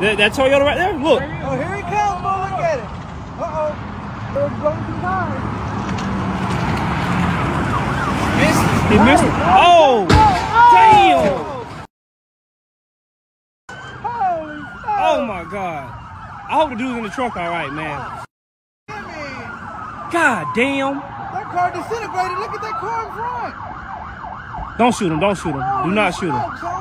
That, that Toyota right there? Look. Oh, here he comes, boy. Look at it. Uh-oh. They're going too high. He missed it. Oh, oh, oh! Damn! Holy fuck. Oh my god. I hope the dude's in the truck all right, man. Oh, man, God damn. that car disintegrated. Look at that car in front. Don't shoot him. Don't shoot him. Do not shoot him.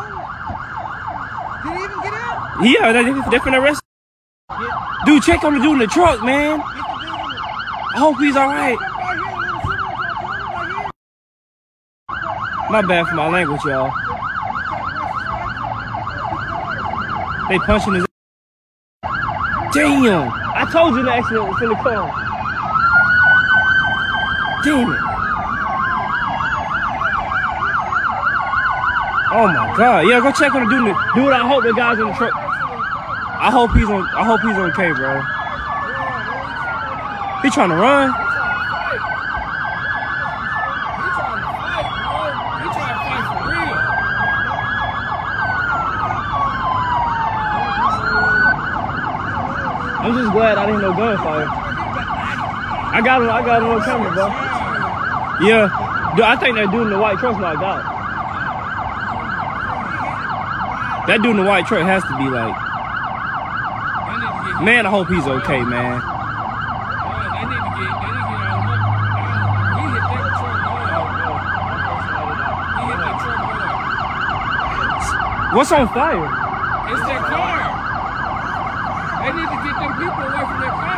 Did he even get out? Yeah, they, they're finna arrest Dude, check on the dude in the truck, man. I hope he's all right. My bad for my language, y'all. They punching his. Damn! I told you the accident was in the car. Damn it! Oh my god! Yeah, go check on the dude. Dude, I hope the guy's in the truck. I hope he's on. I hope he's okay, bro. He trying to run. He trying to. I'm just glad I didn't know gunfire. I got him. I got him on camera, bro. Yeah, dude, I think that dude in the white truck's knocked out. That dude in the white truck has to be like, man. I hope he's okay, man. What's on fire? It's that car. They need to get them people away from that car.